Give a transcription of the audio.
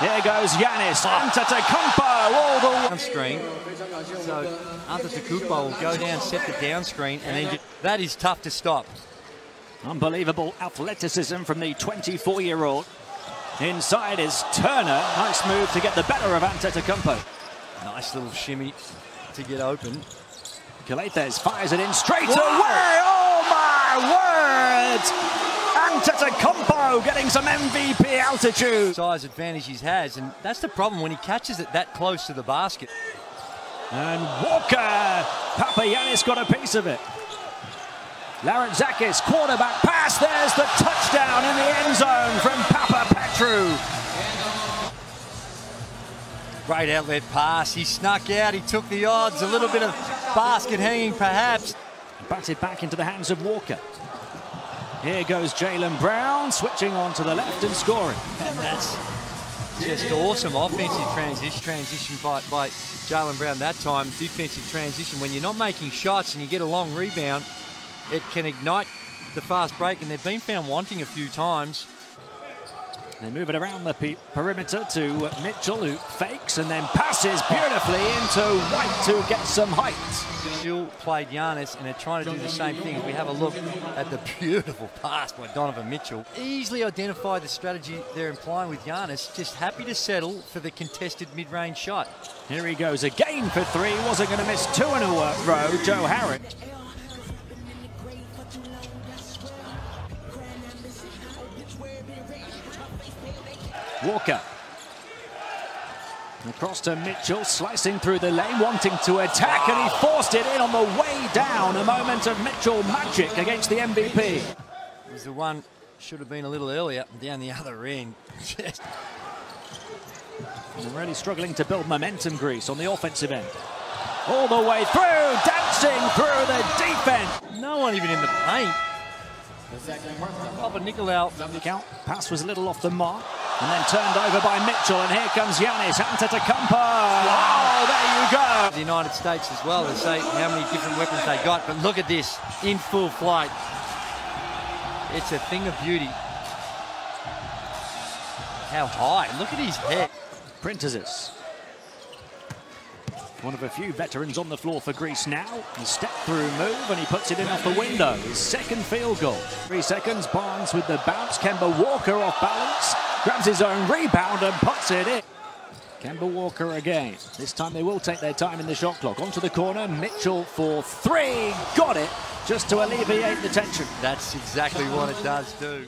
Here goes Giannis Antetokounmpo all the way. down screen. So Antetokounmpo will go down, set the down screen, and then that is tough to stop. Unbelievable athleticism from the 24-year-old. Inside is Turner. Nice move to get the better of Antetokounmpo. Nice little shimmy to get open. Calathes fires it in straight away. Oh my word! Antetokounmpo getting some MVP altitude. Size advantage he has, and that's the problem when he catches it that close to the basket. And Walker, Papagiannis got a piece of it. Larentzakis, quarterback pass. There's the touchdown in the end zone from Papa Petru. Great outlet pass. He snuck out. He took the odds. A little bit of basket hanging, perhaps. Batted back into the hands of Walker. Here goes Jaylen Brown, switching on to the left and scoring. And that's just awesome offensive transition, transition by, by Jaylen Brown that time. Defensive transition. When you're not making shots and you get a long rebound, it can ignite the fast break, and they've been found wanting a few times. They move it around the pe- perimeter to Mitchell, who fakes and then passes beautifully into White to get some height. Still played Giannis, and they're trying to do the same thing. If we have a look at the beautiful pass by Donovan Mitchell, easily identified the strategy they're implying with Giannis. Just happy to settle for the contested mid-range shot. Here he goes again for three. Wasn't going to miss two in a row. Joe Harris. Walker. Across to Mitchell, slicing through the lane, wanting to attack, and he forced it in on the way down. A moment of Mitchell magic against the MVP. It was the one should have been a little earlier down the other end. And really struggling to build momentum, Greece, on the offensive end. All the way through, dancing through the defense. no one even in the paint. Papanikolaou. Count pass was a little off the mark, and then turned over by Mitchell. And here comes Giannis Antetokounmpo. Wow, oh, there you go. The United States as well to say how many different weapons they got. But look at this in full flight. It's a thing of beauty. How high? Look at his head. Printezis One of a few veterans on the floor for Greece now. He step through move and he puts it in off the window. His second field goal. Three seconds. Barnes with the bounce. Kemba Walker off balance. Grabs his own rebound and puts it in. Kemba Walker again. This time they will take their time in the shot clock. Onto the corner. Mitchell for three. Got it just to alleviate the tension. That's exactly what it does do.